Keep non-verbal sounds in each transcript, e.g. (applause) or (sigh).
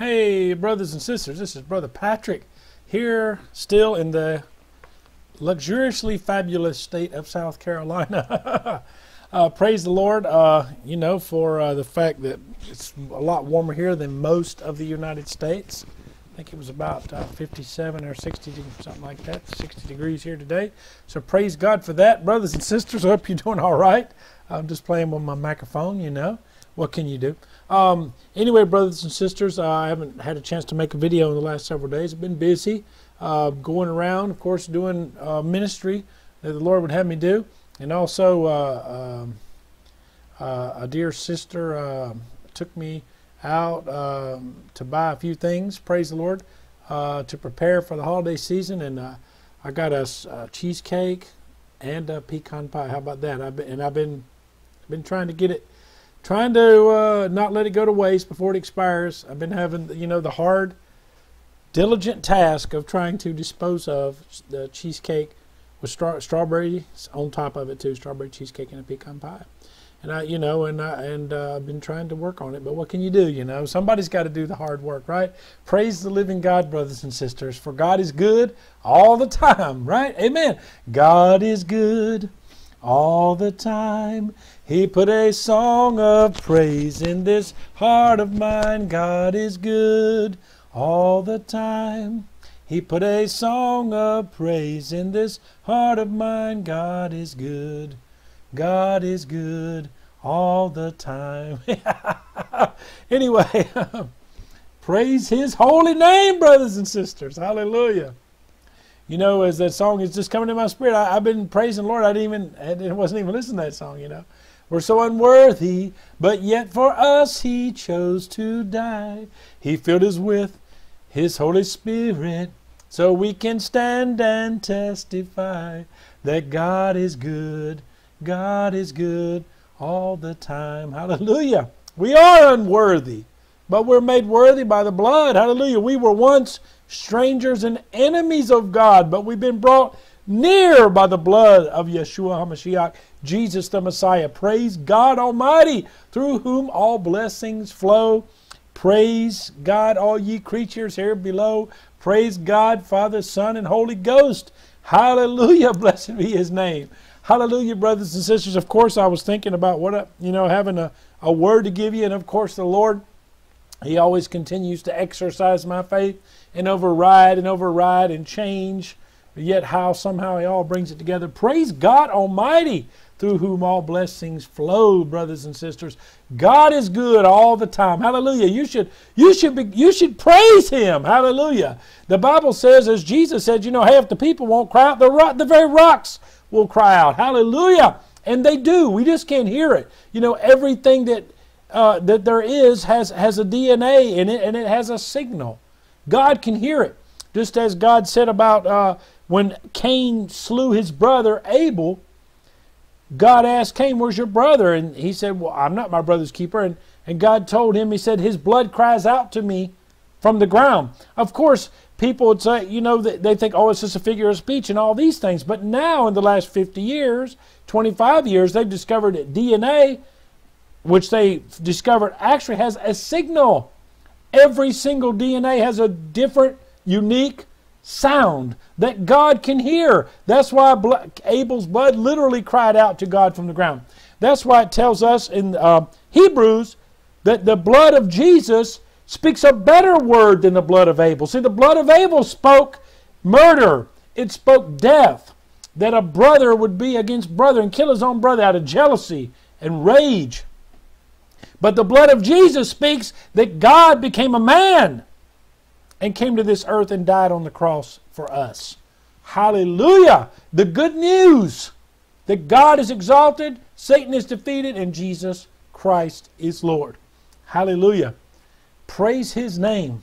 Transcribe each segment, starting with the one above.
Hey, brothers and sisters, this is Brother Patrick here, still in the luxuriously fabulous state of South Carolina. (laughs) uh, praise the Lord, uh, you know, for uh, the fact that it's a lot warmer here than most of the United States. I think it was about uh, 57 or 60, something like that, 60 degrees here today. So praise God for that, brothers and sisters. I hope you're doing all right. I'm just playing with my microphone, you know. What can you do? Um, anyway, brothers and sisters, uh, I haven't had a chance to make a video in the last several days. I've been busy uh, going around, of course, doing uh, ministry that the Lord would have me do. And also, uh, um, uh, a dear sister uh, took me out um, to buy a few things, praise the Lord, to prepare for the holiday season. And I got a, a, cheesecake and a pecan pie. How about that? I've been, and I've been, been trying to get it trying to uh, not let it go to waste before it expires. I've been having, you know, the hard, diligent task of trying to dispose of the cheesecake with straw- strawberries on top of it too, strawberry cheesecake and a pecan pie. And I, you know, and I, and uh, I've been trying to work on it. But what can you do? You know, somebody's got to do the hard work, right? Praise the living God, brothers and sisters, for God is good all the time, right? Amen. God is good all the time. He put a song of praise in this heart of mine. God is good all the time. He put a song of praise in this heart of mine. God is good. God is good all the time. (laughs) anyway, (laughs) praise his holy name, brothers and sisters. Hallelujah you know, as that song is just coming to my spirit, I, have been praising Lord. I didn't even, I wasn't even listening to that song, you know. We're so unworthy, but yet for us He chose to die. He filled us with His Holy Spirit so we can stand and testify that God is good. God is good all the time. Hallelujah. We are unworthy, but we're made worthy by the blood. Hallelujah. We were once strangers and enemies of God, but we've been brought near by the blood of Yeshua HaMashiach, Jesus the Messiah. Praise God Almighty, through whom all blessings flow. Praise God, all ye creatures here below. Praise God, Father, Son, and Holy Ghost. Hallelujah. (laughs) Blessed be his name. Hallelujah, brothers and sisters. Of course, I was thinking about what, a, you know, having a, a word to give you. And of course, the Lord, He always continues to exercise my faith and override and override and change, yet how somehow He all brings it together. Praise God Almighty, through whom all blessings flow, brothers and sisters. God is good all the time. Hallelujah. You should you should be, you should praise Him. Hallelujah. The Bible says, as Jesus said, you know, hey, if the people won't cry out, the the very rocks will cry out. Hallelujah. And they do. We just can't hear it. You know, everything that uh, that there is has has a DNA in it, and it has a signal. God can hear it. Just as God said about uh, when Cain slew his brother Abel, God asked Cain, Where's your brother? And he said, Well, I'm not my brother's keeper. And, and God told him, He said, His blood cries out to me from the ground. Of course, people would say, you know, they think, oh, it's just a figure of speech and all these things. But now, in the last 50 years, 25 years, they've discovered that DNA, which they discovered actually has a signal. Every single DNA has a different, unique sound that God can hear. That's why Abel's blood literally cried out to God from the ground. That's why it tells us in uh, Hebrews that the blood of Jesus speaks a better word than the blood of Abel. See, the blood of Abel spoke murder, it spoke death, that a brother would be against brother and kill his own brother out of jealousy and rage. But the blood of Jesus speaks that God became a man and came to this earth and died on the cross for us. Hallelujah! The good news that God is exalted, Satan is defeated, and Jesus Christ is Lord. Hallelujah. Praise his name.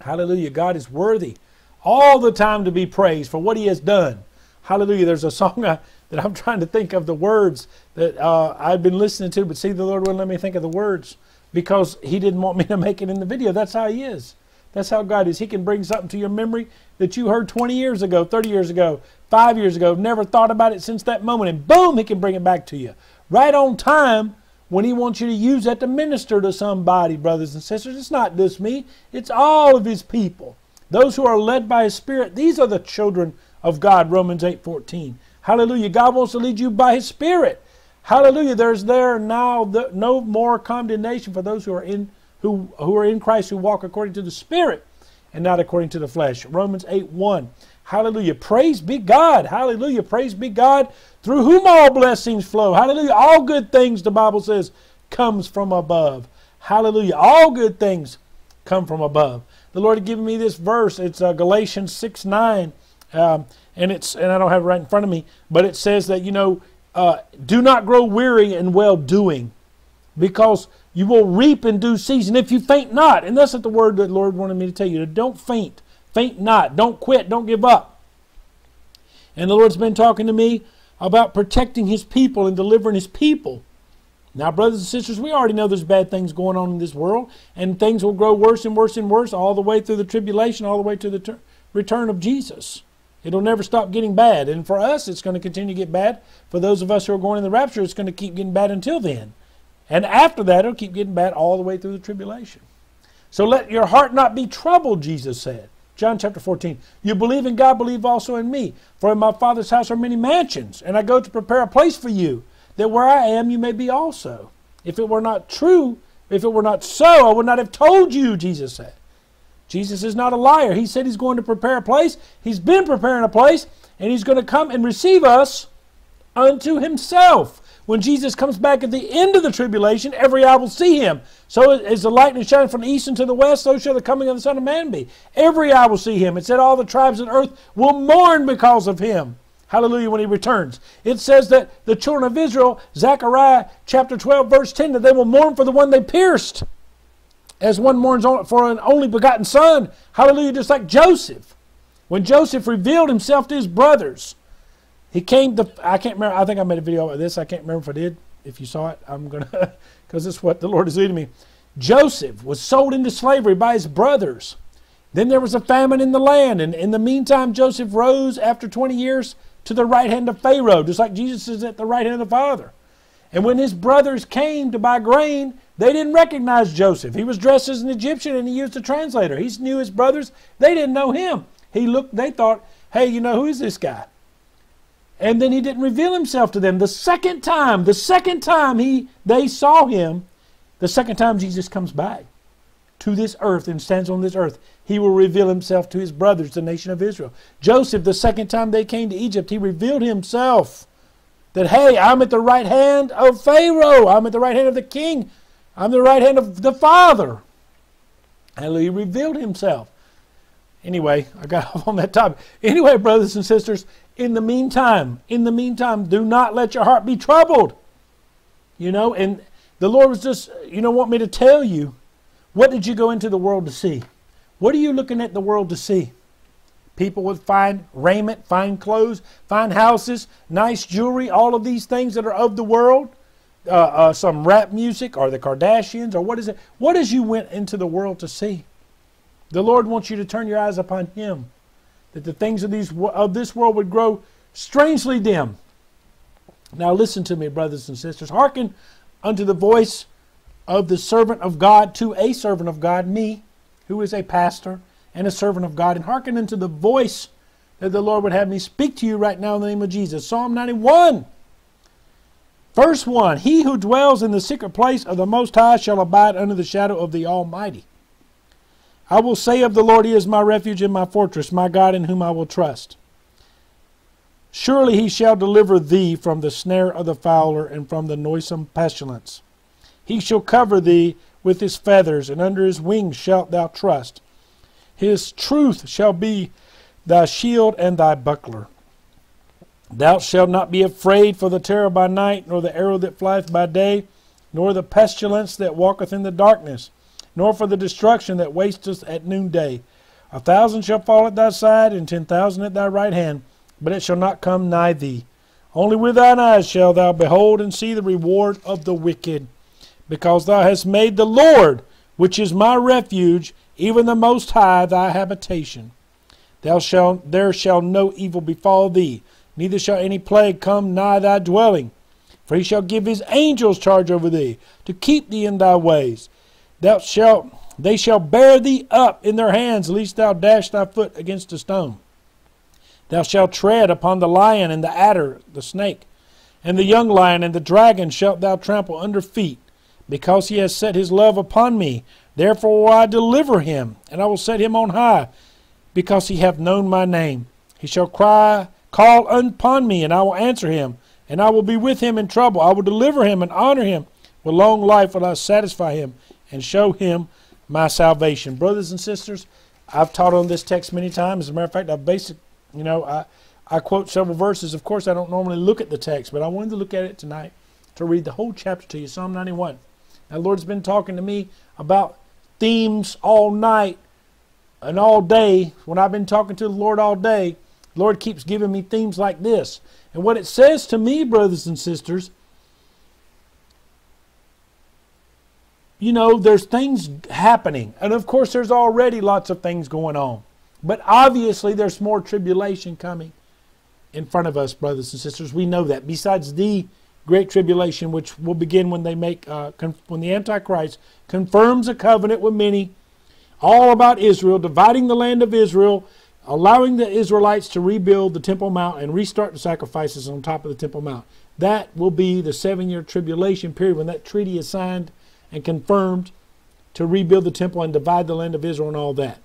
Hallelujah. God is worthy all the time to be praised for what he has done. Hallelujah. There's a song I, that I'm trying to think of the words that uh, I've been listening to, but see, the Lord wouldn't let me think of the words because He didn't want me to make it in the video. That's how He is. That's how God is. He can bring something to your memory that you heard 20 years ago, 30 years ago, five years ago, never thought about it since that moment, and boom, He can bring it back to you. Right on time when He wants you to use that to minister to somebody, brothers and sisters. It's not just me, it's all of His people. Those who are led by His Spirit, these are the children of God, Romans 8 14. Hallelujah. God wants to lead you by His Spirit. Hallelujah. There's there now the, no more condemnation for those who are in who, who are in Christ who walk according to the Spirit and not according to the flesh. Romans 8 1. Hallelujah. Praise be God. Hallelujah. Praise be God through whom all blessings flow. Hallelujah. All good things, the Bible says, comes from above. Hallelujah. All good things come from above. The Lord had given me this verse. It's uh, Galatians 6 9. Um, and it's and I don't have it right in front of me, but it says that, you know, uh, do not grow weary in well doing, because you will reap in due season if you faint not. And that's what the word that the Lord wanted me to tell you. Don't faint. Faint not. Don't quit. Don't give up. And the Lord's been talking to me about protecting His people and delivering His people. Now, brothers and sisters, we already know there's bad things going on in this world, and things will grow worse and worse and worse all the way through the tribulation, all the way to the return of Jesus. It'll never stop getting bad. And for us, it's going to continue to get bad. For those of us who are going in the rapture, it's going to keep getting bad until then. And after that, it'll keep getting bad all the way through the tribulation. So let your heart not be troubled, Jesus said. John chapter 14. You believe in God, believe also in me. For in my Father's house are many mansions, and I go to prepare a place for you, that where I am you may be also. If it were not true, if it were not so, I would not have told you, Jesus said. Jesus is not a liar. He said he's going to prepare a place. He's been preparing a place, and he's going to come and receive us unto himself. When Jesus comes back at the end of the tribulation, every eye will see him. So as the lightning shines from the east and to the west, so shall the coming of the Son of Man be. Every eye will see him. It said all the tribes of earth will mourn because of him. Hallelujah, when he returns. It says that the children of Israel, Zechariah chapter 12, verse 10, that they will mourn for the one they pierced, as one mourns for an only begotten son. Hallelujah, just like Joseph. When Joseph revealed himself to his brothers, he came to, I can't remember, I think I made a video of this. I can't remember if I did. If you saw it, I'm going (laughs) to, because it's what the Lord is leading me. Joseph was sold into slavery by his brothers. Then there was a famine in the land, and in the meantime, Joseph rose after 20 years to the right hand of Pharaoh, just like Jesus is at the right hand of the Father. And when his brothers came to buy grain, they didn't recognize Joseph. He was dressed as an Egyptian and he used a translator. He knew his brothers. They didn't know him. He looked, they thought, hey, you know, who is this guy? And then he didn't reveal himself to them. The second time, the second time he they saw him, the second time Jesus comes back to this earth and stands on this earth, he will reveal himself to his brothers, the nation of Israel. Joseph, the second time they came to Egypt, he revealed himself that, hey, I'm at the right hand of Pharaoh, I'm at the right hand of the king, I'm the right hand of the Father. And he revealed himself. Anyway, I got (laughs) off on that topic. Anyway, brothers and sisters, in the meantime, in the meantime, do not let your heart be troubled. You know, and the Lord was just, you know, want me to tell you, what did you go into the world to see? What are you looking at the world to see? People with fine raiment, fine clothes, fine houses, nice jewelry, all of these things that are of the world. Uh, uh, some rap music or the Kardashians or what is it? What is you went into the world to see? The Lord wants you to turn your eyes upon Him that the things of, these, of this world would grow strangely dim. Now, listen to me, brothers and sisters. Hearken unto the voice of the servant of God to a servant of God, me, who is a pastor and a servant of God, and hearken unto the voice that the Lord would have me speak to you right now in the name of Jesus. Psalm 91, verse 1 He who dwells in the secret place of the Most High shall abide under the shadow of the Almighty. I will say of the Lord, He is my refuge and my fortress, my God in whom I will trust. Surely he shall deliver thee from the snare of the fowler and from the noisome pestilence. He shall cover thee with his feathers, and under his wings shalt thou trust. His truth shall be thy shield and thy buckler. Thou shalt not be afraid for the terror by night, nor the arrow that flieth by day, nor the pestilence that walketh in the darkness nor for the destruction that wasteth at noonday. A thousand shall fall at thy side, and ten thousand at thy right hand, but it shall not come nigh thee. Only with thine eyes shalt thou behold and see the reward of the wicked, because thou hast made the Lord, which is my refuge, even the Most High, thy habitation. Thou shalt, there shall no evil befall thee, neither shall any plague come nigh thy dwelling. For he shall give his angels charge over thee, to keep thee in thy ways. Thou shalt, they shall bear thee up in their hands, lest thou dash thy foot against a stone. Thou shalt tread upon the lion and the adder, the snake, and the young lion and the dragon shalt thou trample under feet, because he has set his love upon me. Therefore will I deliver him, and I will set him on high, because he hath known my name. He shall cry, call upon me, and I will answer him, and I will be with him in trouble. I will deliver him and honor him. With long life will I satisfy him and show him my salvation. Brothers and sisters, I've taught on this text many times. As a matter of fact, I've basic, you know, I, I quote several verses. Of course, I don't normally look at the text, but I wanted to look at it tonight to read the whole chapter to you, Psalm 91. Now, the Lord's been talking to me about themes all night and all day. When I've been talking to the Lord all day, the Lord keeps giving me themes like this. And what it says to me, brothers and sisters, you know, there's things happening. And of course, there's already lots of things going on. But obviously, there's more tribulation coming in front of us, brothers and sisters. We know that. Besides the great tribulation, which will begin when they make, uh, when the Antichrist confirms a covenant with many, all about Israel, dividing the land of Israel, allowing the Israelites to rebuild the Temple Mount and restart the sacrifices on top of the Temple Mount. That will be the seven year tribulation period when that treaty is signed and confirmed to rebuild the temple and divide the land of Israel and all that.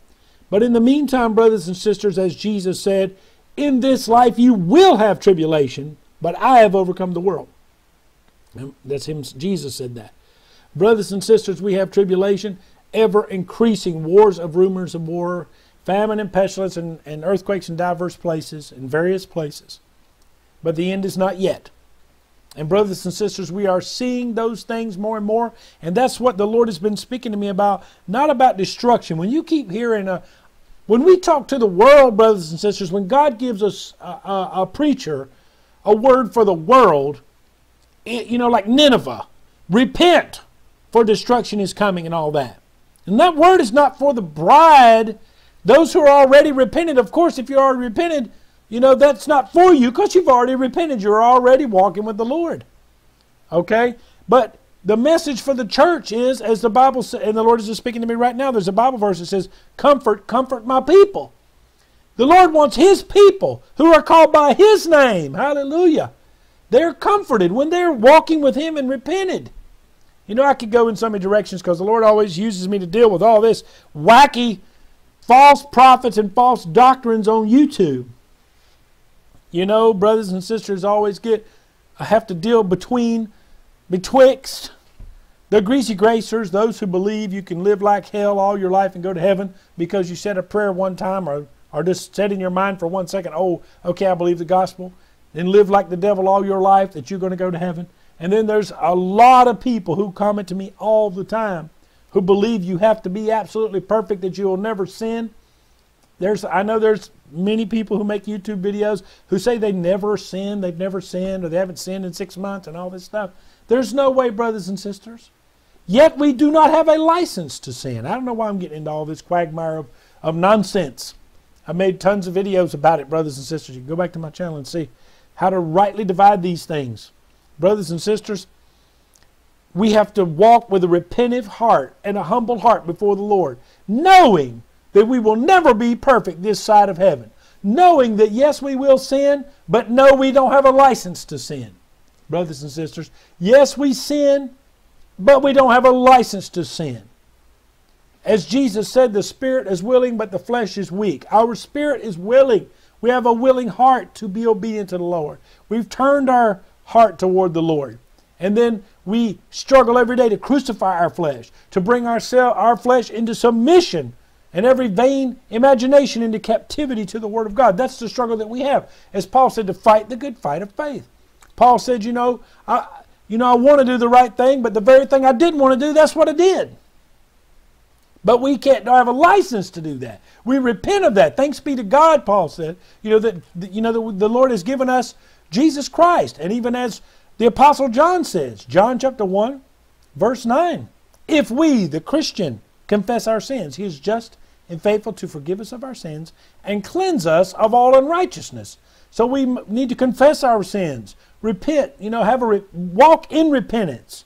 But in the meantime, brothers and sisters, as Jesus said, in this life you will have tribulation, but I have overcome the world. That's him. Jesus said that. Brothers and sisters, we have tribulation, ever increasing wars of rumors of war, famine and pestilence, and, and earthquakes in diverse places, in various places. But the end is not yet. And, brothers and sisters, we are seeing those things more and more. And that's what the Lord has been speaking to me about, not about destruction. When you keep hearing, a, when we talk to the world, brothers and sisters, when God gives us a, a, a preacher a word for the world, it, you know, like Nineveh, repent, for destruction is coming and all that. And that word is not for the bride, those who are already repented. Of course, if you're already repented, you know, that's not for you because you've already repented. You're already walking with the Lord. Okay? But the message for the church is, as the Bible says, and the Lord is just speaking to me right now, there's a Bible verse that says, Comfort, comfort my people. The Lord wants His people who are called by His name. Hallelujah. They're comforted when they're walking with Him and repented. You know, I could go in so many directions because the Lord always uses me to deal with all this wacky false prophets and false doctrines on YouTube. You know, brothers and sisters always get I have to deal between betwixt the greasy gracers, those who believe you can live like hell all your life and go to heaven because you said a prayer one time or, or just said in your mind for one second, oh, okay, I believe the gospel. Then live like the devil all your life that you're going to go to heaven. And then there's a lot of people who comment to me all the time who believe you have to be absolutely perfect, that you will never sin. There's, I know there's many people who make YouTube videos who say they never sin, they've never sinned, or they haven't sinned in six months and all this stuff. There's no way, brothers and sisters. Yet we do not have a license to sin. I don't know why I'm getting into all this quagmire of, of nonsense. I made tons of videos about it, brothers and sisters. You can go back to my channel and see how to rightly divide these things. Brothers and sisters, we have to walk with a repentive heart and a humble heart before the Lord, knowing that we will never be perfect this side of heaven. Knowing that, yes, we will sin, but no, we don't have a license to sin. Brothers and sisters, yes, we sin, but we don't have a license to sin. As Jesus said, the spirit is willing, but the flesh is weak. Our spirit is willing. We have a willing heart to be obedient to the Lord. We've turned our heart toward the Lord. And then we struggle every day to crucify our flesh, to bring our, our flesh into submission and every vain imagination into captivity to the Word of God. That's the struggle that we have. As Paul said, to fight the good fight of faith. Paul said, you know, I, you know, I want to do the right thing, but the very thing I didn't want to do, that's what I did. But we can't have a license to do that. We repent of that. Thanks be to God, Paul said. You know that you know the, the Lord has given us Jesus Christ, and even as the Apostle John says, John chapter one, verse nine, if we, the Christian, confess our sins, He is just and faithful to forgive us of our sins and cleanse us of all unrighteousness. So we need to confess our sins, repent. You know, have a walk in repentance.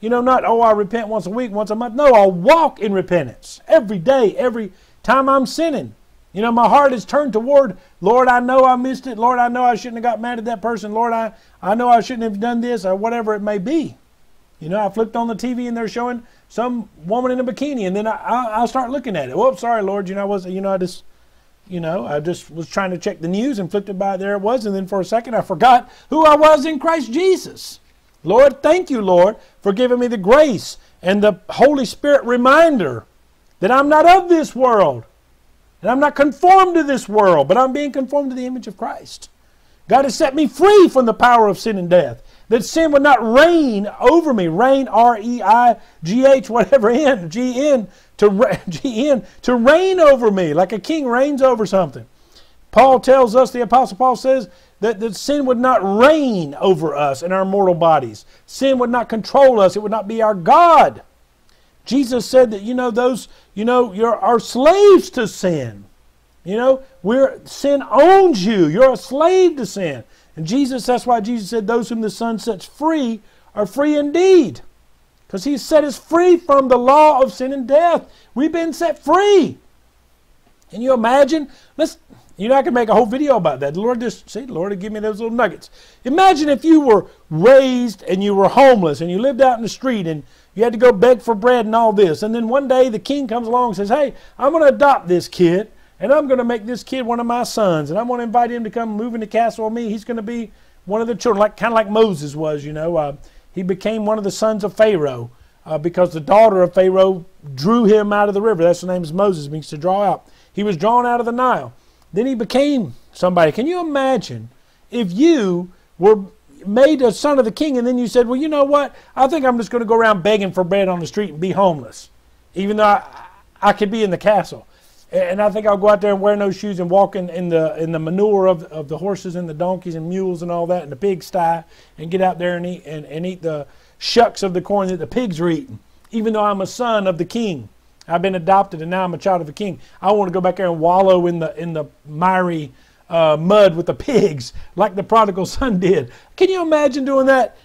You know, not oh I repent once a week, once a month. No, I'll walk in repentance every day, every time I'm sinning. You know, my heart is turned toward, Lord, I know I missed it. Lord, I know I shouldn't have got mad at that person. Lord, I, I know I shouldn't have done this or whatever it may be. You know, I flipped on the TV and they're showing some woman in a bikini, and then I, I, will start looking at it. Well, sorry, Lord, you know, I was, you know, I just, you know, I just was trying to check the news and flipped it by. There it was, and then for a second I forgot who I was in Christ Jesus. Lord, thank you, Lord, for giving me the grace and the Holy Spirit reminder that I'm not of this world. And I'm not conformed to this world, but I'm being conformed to the image of Christ. God has set me free from the power of sin and death. That sin would not reign over me. Reign, R E I G H, whatever, (laughs) N, G N, to, (laughs) G N, to reign over me, like a king reigns over something. Paul tells us, the Apostle Paul says, that, that sin would not reign over us in our mortal bodies. Sin would not control us. It would not be our God. Jesus said that, you know, those, you know, you're are slaves to sin. You know, we're sin owns you. You're a slave to sin. And Jesus, that's why Jesus said, Those whom the Son sets free are free indeed. Because he set us free from the law of sin and death. We've been set free. Can you imagine? Let's you know, I could make a whole video about that. The Lord just, see, the Lord give me those little nuggets. Imagine if you were raised and you were homeless and you lived out in the street and you had to go beg for bread and all this. And then one day the king comes along and says, Hey, I'm going to adopt this kid and I'm going to make this kid one of my sons and I'm going to invite him to come move in the castle with me. He's going to be one of the children, like kind of like Moses was, you know. Uh, he became one of the sons of Pharaoh uh, because the daughter of Pharaoh drew him out of the river. That's the name of Moses, means to draw out. He was drawn out of the Nile. Then he became somebody. Can you imagine if you were made a son of the king, and then you said, Well, you know what? I think I'm just going to go around begging for bread on the street and be homeless, even though I, I could be in the castle. And I think I'll go out there and wear no shoes and walk in, in the in the manure of, of the horses and the donkeys and mules and all that and the pig sty and get out there and eat and, and eat the shucks of the corn that the pigs are eating, even though I'm a son of the king. I've been adopted and now I'm a child of a king. I want to go back there and wallow in the in the miry uh, mud with the pigs like the prodigal (laughs) son did. Can you imagine doing that?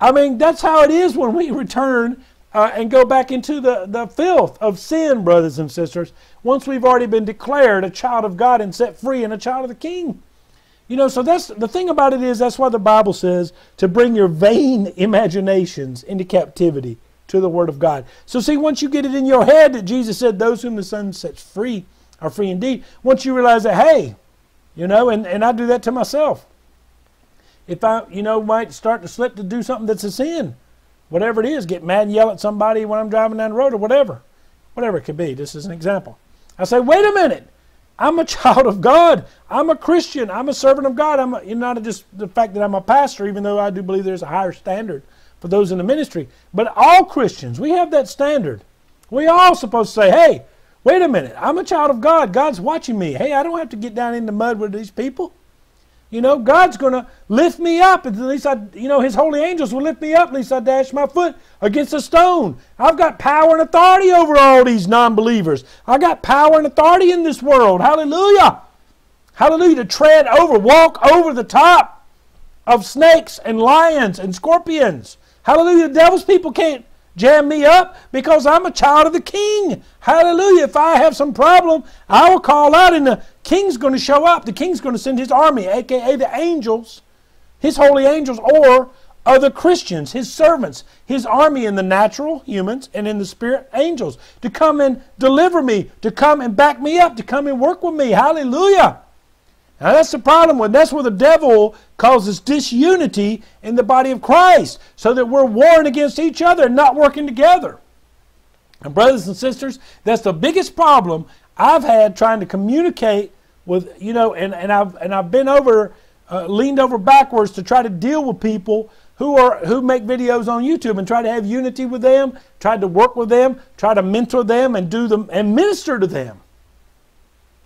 I mean, that's how it is when we return uh, and go back into the, the filth of sin, brothers and sisters, once we've already been declared a child of God and set free and a child of the King. You know, so that's the thing about it is that's why the Bible says to bring your vain imaginations into captivity to the Word of God. So, see, once you get it in your head that Jesus said, Those whom the Son sets free are free indeed, once you realize that, hey, you know, and, and I do that to myself. If I, you know, might start to slip to do something that's a sin, whatever it is, get mad and yell at somebody when I'm driving down the road or whatever, whatever it could be. This is an example. I say, wait a minute. I'm a (laughs) child of God. I'm a Christian. I'm a servant of God. I'm a, you know, not just the fact that I'm a pastor, even though I do believe there's a higher standard for those in the ministry. But all Christians, we have that standard. We all supposed to say, hey, Wait a minute. I'm a child of God. God's watching me. Hey, I don't have to get down in the mud with these people. You know, God's going to lift me up. At least I, you know, His holy angels will lift me up. At least I dash my foot against a stone. I've got power and authority over all these non believers. I got power and authority in this world. Hallelujah. Hallelujah. To tread over, walk over the top of snakes and lions and scorpions. Hallelujah. The devil's people can't jam me up because I'm a child of the king. Hallelujah. If I have some problem, I will call out and the king's going to show up. The king's going to send his army, aka the angels, his holy angels, or other Christians, his servants, his army in the natural, humans, and in the spirit, angels, to come and deliver me, to come and back me up, to come and work with me. Hallelujah. Now that's the problem with that's where the devil causes disunity in the body of Christ, so that we're warring against each other and not working together. And brothers and sisters, that's the biggest problem I've had trying to communicate with you know, and, and I've and I've been over, uh, leaned over backwards to try to deal with people who are who make videos on YouTube and try to have unity with them, try to work with them, try to mentor them and do them and minister to them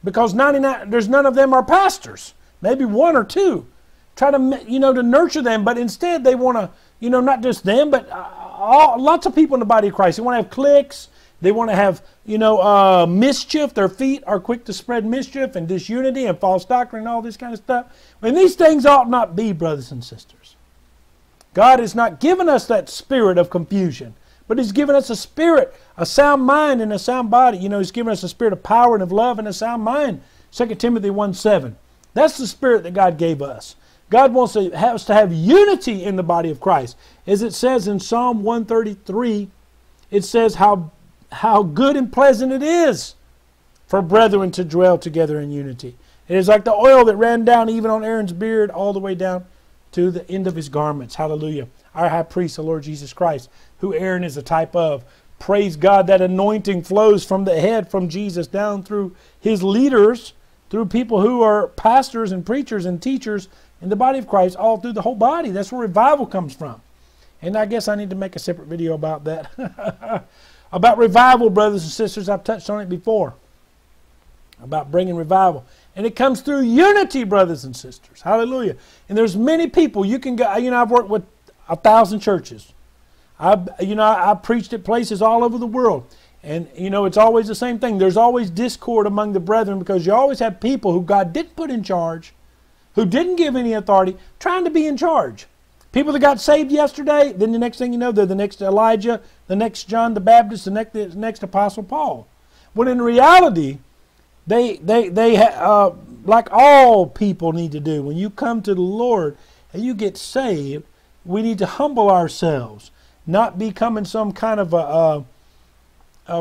because 99 there's none of them are pastors maybe one or two try to you know to nurture them but instead they want to you know not just them but uh, all, lots of people in the body of christ they want to have cliques They want to have, you know, uh, mischief. Their feet are quick to spread mischief and disunity and false doctrine and all this kind of stuff. And these things ought not be, brothers and sisters. God has not given us that spirit of confusion, but He's given us a spirit, a sound mind and a sound body. You know, He's given us a spirit of power and of love and a sound mind. 2 Timothy 1 7. That's the spirit that God gave us. God wants us to have unity in the body of Christ. As it says in Psalm 133, it says how, how good and pleasant it is for brethren to dwell together in unity. It is like the oil that ran down even on Aaron's beard all the way down to the end of his garments. Hallelujah. Our high priest, the Lord Jesus Christ, who Aaron is a type of. Praise God, that anointing flows from the head, from Jesus, down through his leaders, through people who are pastors and preachers and teachers in the body of Christ, all through the whole body. That's where revival comes from. And I guess I need to make a separate video about that. (laughs) about revival, brothers and sisters. I've touched on it before. About bringing revival. And it comes through unity, brothers and sisters. Hallelujah. And there's many people. You can go, you know, I've worked with a thousand churches. I've, you know, I, have preached at places all over the world. And, you know, it's always the same thing. There's always discord among the brethren because you always have people who God didn't put in charge, who didn't give any authority, trying to be in charge. People that got saved yesterday, then the next thing you know, they're the next Elijah, the next John the Baptist, the next, the next Apostle Paul. When in reality, they, they, they, uh, like all people need to do, when you come to the Lord and you get saved, we need to humble ourselves, not becoming some kind of a,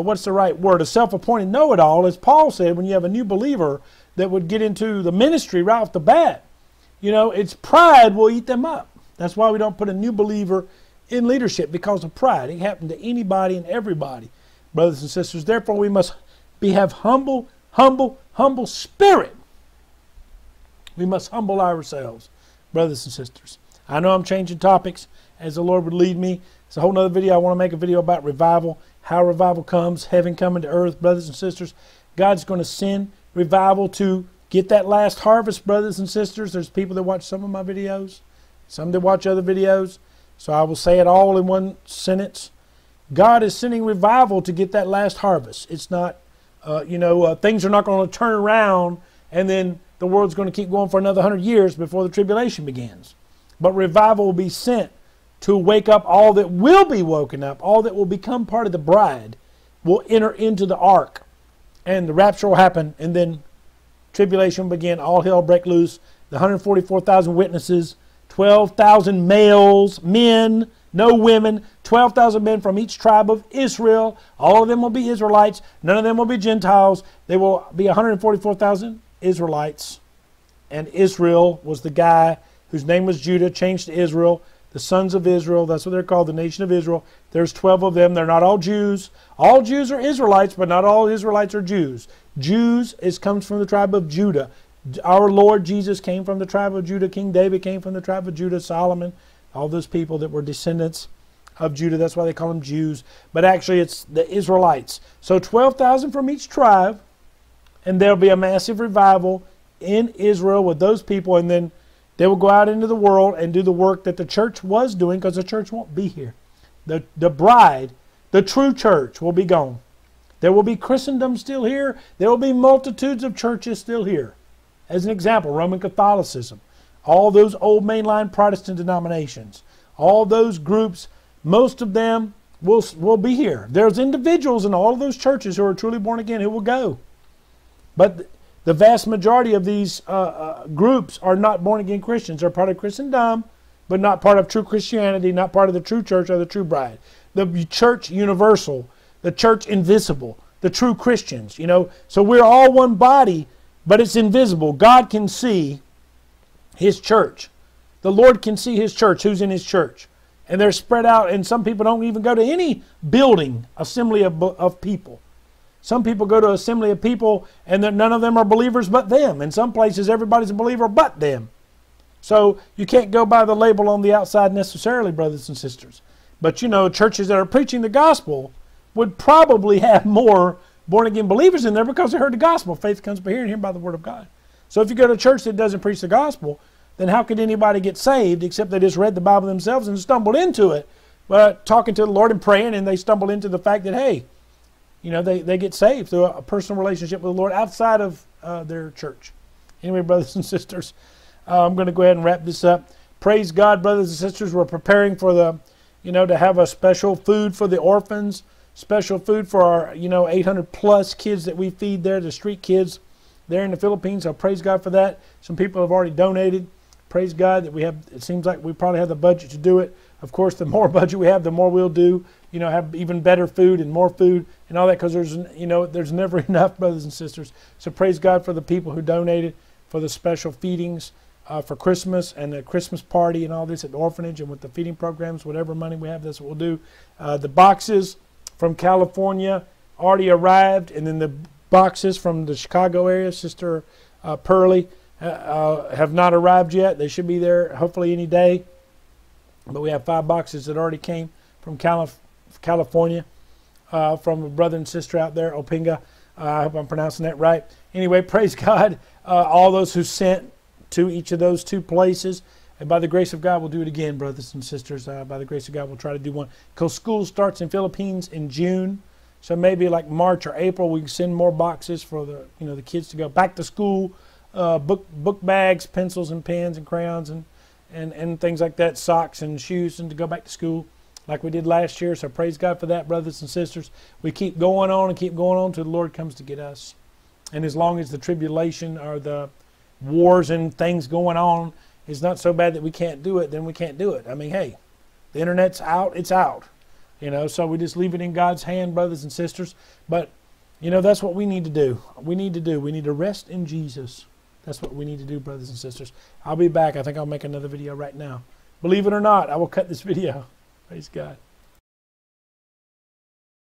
what's the right word, a self-appointed know-it-all, as Paul said, when you have a new believer that would get into the ministry right off the bat. You know, it's pride will eat them up. That's why we don't put a new believer in leadership because of pride. It happened to anybody and everybody, brothers and sisters. Therefore, we must be have humble humble, humble spirit. We must humble ourselves, brothers and sisters. I know I'm changing topics as the Lord would lead me. It's a whole other video. I want to make a video about revival, how revival comes, heaven coming to earth, brothers and sisters. God's going to send revival to get that last harvest, brothers and sisters. There's people that watch some of my videos, some that watch other videos. So I will say it all in one sentence. God is sending revival to get that last harvest. It's not uh, you know, uh, things are not going to turn around and then the world's going to keep going for another hundred years before the tribulation begins. But revival will be sent to wake up all that will be woken up, all that will become part of the bride will enter into the ark. And the rapture will happen, and then tribulation will begin, all hell break loose. The 144,000 witnesses, 12,000 males, men, no women, 12,000 men from each tribe of Israel. All of them will be Israelites. None of them will be Gentiles. They will be 144,000 Israelites. And Israel was the guy whose name was Judah, changed to Israel. The sons of Israel, that's what they're called, the nation of Israel. There's 12 of them. They're not all Jews. All Jews are Israelites, but not all Israelites are Jews. Jews is, comes from the tribe of Judah. Our Lord Jesus came from the tribe of Judah. King David came from the tribe of Judah. Solomon all those people that were descendants of Judah. That's why they call them Jews. But actually, it's the Israelites. So 12,000 from each tribe, and there'll be a massive revival in Israel with those people, and then they will go out into the world and do the work that the church was doing because the church won't be here. The, the bride, the true church, will be gone. There will be Christendom still here. There will be multitudes of churches still here. As an example, Roman Catholicism all those old mainline Protestant denominations, all those groups, most of them will, will be here. There's individuals in all of those churches who are truly born again who will go. But the vast majority of these uh, uh, groups are not born again Christians. They're part of Christendom, but not part of true Christianity, not part of the true church or the true bride. The church universal, the church invisible, the true Christians, you know. So we're all one body, but it's invisible. God can see his church. The Lord can see his church, who's in his church. And they're spread out, and some people don't even go to any building, assembly of, of people. Some people go to assembly of people, and none of them are believers but them. In some places, everybody's a believer but them. So you can't go by the label on the outside necessarily, brothers and sisters. But you know, churches that are preaching the gospel would probably (laughs) have more born again believers in there because they heard the gospel. Faith comes by hearing, hearing by the word of God. So if you go to a church that doesn't preach the gospel, then how could anybody get saved except they just read the Bible themselves and stumbled into it? But talking to the Lord and praying, and they stumbled into the fact that, hey, you know, they, they get saved through a, personal relationship with the Lord outside of uh, their church. Anyway, (laughs) brothers and sisters, uh, I'm going to go ahead and wrap this up. Praise God, brothers and sisters. We're preparing for the, you know, to have a special food for the orphans, special food for our, you know, 800 plus kids that we feed there, the street kids there in the Philippines. So praise God for that. Some people have already donated. Praise God that we have, it seems like we probably have the budget to do it. Of course, the (laughs) more budget we have, the more we'll do. You know, have even better food and more food and all that because there's, you know, there's never (laughs) enough, brothers and sisters. So praise God for the people who donated for the special feedings uh, for Christmas and the Christmas party and all this at the orphanage and with the feeding programs, whatever money we have, that's what we'll do. Uh, the boxes from California already arrived, and then the boxes from the Chicago area, Sister uh, Pearlie, uh, uh, have not arrived yet. They should be there hopefully any day. But we have five boxes that already came from Calif- California uh, from a brother and sister out there, Opinga. I hope I'm pronouncing that right. Anyway, (laughs) praise God. all those who sent to each of those two places. And by the grace of God, we'll do it again, brothers and sisters. Uh, by the grace of God, we'll try to do one. Because school starts in Philippines in June. So maybe like March or April, we can send more boxes for the you know the kids to go back to school, uh, book book bags, pencils and pens and crayons and, and and things like that, socks and shoes, and to go back to school like we did last year. So praise God for that, brothers and sisters. We keep going on and keep going on till the Lord comes to get us. And as long as the tribulation or the wars and things going on is not so bad that we can't do it, then we can't do it. I mean, hey, the internet's out, it's out. You know, so we just leave it in God's hand, brothers and sisters. But, you know, that's what we need to do. We need to do. We need to rest in Jesus. That's what we need to do, brothers and sisters. I'll be back. I think I'll make another video right now. Believe it or not, I will cut this (laughs) video. Praise God.